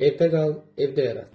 Evde kal, evde yarat.